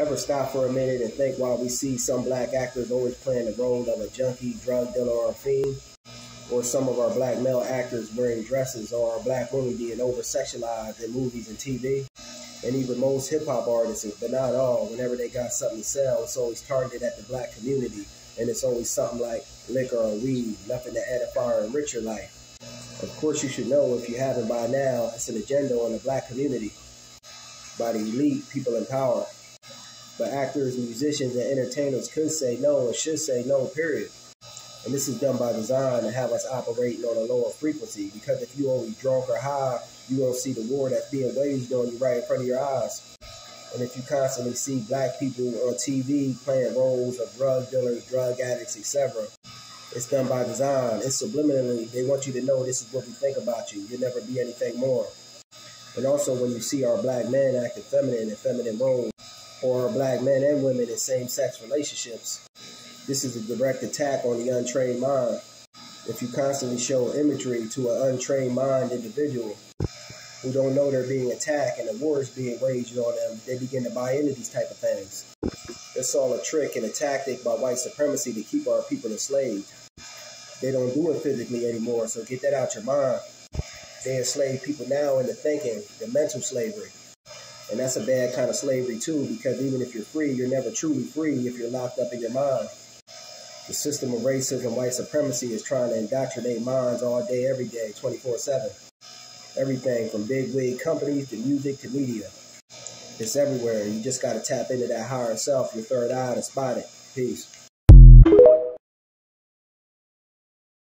Ever stop for a minute and think why we see some black actors always playing the role of a junkie, drug dealer, or a fiend? Or some of our black male actors wearing dresses, or our black women being over sexualized in movies and TV? And even most hip hop artists, but not all, whenever they got something to sell, it's always targeted at the black community. And it's always something like liquor or weed, nothing to edify or enrich your life. Of course, you should know if you haven't by now, it's an agenda on the black community by the elite, people in power. But actors, musicians, and entertainers could say no and should say no, period. And this is done by design to have us operating on a lower frequency because if you always drunk or high, you won't see the war that's being waged on you right in front of your eyes. And if you constantly see black people on TV playing roles of drug dealers, drug addicts, etc., it's done by design. It's subliminally. They want you to know this is what we think about you. You'll never be anything more. And also, when you see our black men acting feminine in feminine roles, or black men and women in same sex relationships. This is a direct attack on the untrained mind. If you constantly show imagery to an untrained mind individual who don't know they're being attacked and the war is being waged on them, they begin to buy into these type of things. It's all a trick and a tactic by white supremacy to keep our people enslaved. They don't do it physically anymore, so get that out your mind. They enslave people now into thinking, the mental slavery. And that's a bad kind of slavery too, because even if you're free, you're never truly free if you're locked up in your mind. The system of racism, and white supremacy is trying to indoctrinate minds all day, every day, 24 7. Everything from big wig companies to music to media. It's everywhere. You just got to tap into that higher self, your third eye, to spot it. Peace.